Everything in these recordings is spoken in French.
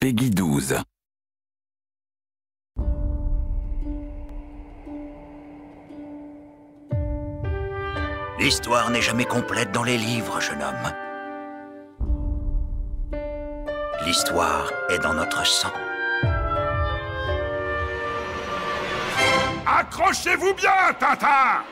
Peggy 12. L'histoire n'est jamais complète dans les livres, jeune homme. L'histoire est dans notre sang. Accrochez-vous bien, Tintin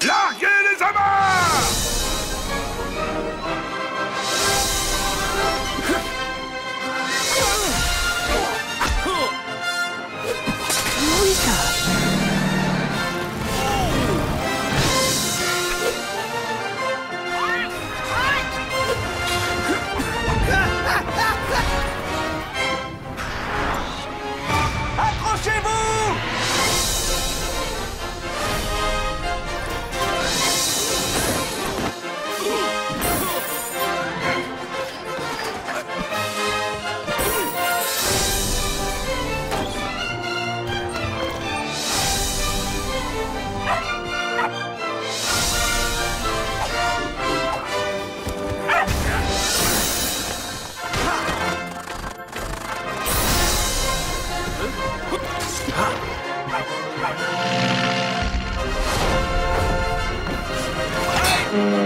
Hey!